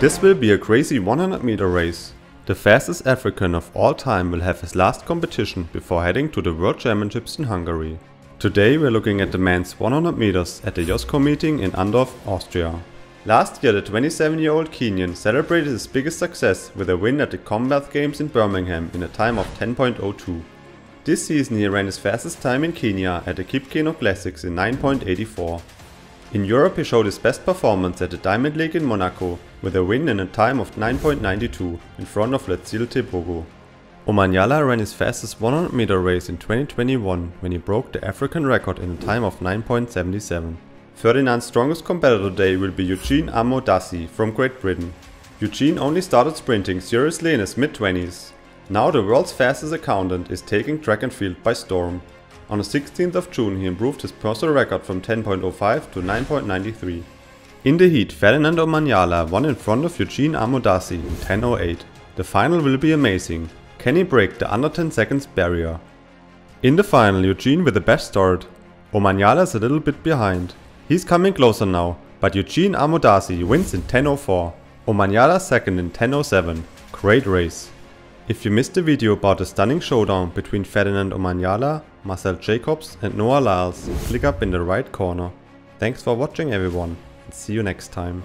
This will be a crazy 100 meter race. The fastest African of all time will have his last competition before heading to the World Championships in Hungary. Today we're looking at the men's 100 meters at the Josko meeting in Andorf, Austria. Last year the 27 year old Kenyan celebrated his biggest success with a win at the Commonwealth Games in Birmingham in a time of 10.02. This season he ran his fastest time in Kenya at the Kipkeino Classics in 9.84. In Europe he showed his best performance at the Diamond League in Monaco with a win in a time of 9.92 in front of Letsile Tebogo. Omanyala ran his fastest 100 meter race in 2021 when he broke the African record in a time of 9.77. Ferdinand's strongest competitor today will be Eugene Amo-Dadzie from Great Britain. Eugene only started sprinting seriously in his mid-20s. Now the world's fastest accountant is taking track and field by storm. On the 16th of June he improved his personal record from 10.05 to 9.93. In the heat Ferdinand Omanyala won in front of Eugene Amo-Dadzie in 10.08. The final will be amazing. Can he break the under 10 seconds barrier? In the final Eugene with the best start. Omanyala is a little bit behind. He's coming closer now, but Eugene Amo-Dadzie wins in 10.04. Omanyala second in 10.07. Great race. If you missed the video about the stunning showdown between Ferdinand Omanyala, Marcel Jacobs and Noah Lyles, click up in the right corner. Thanks for watching everyone and see you next time.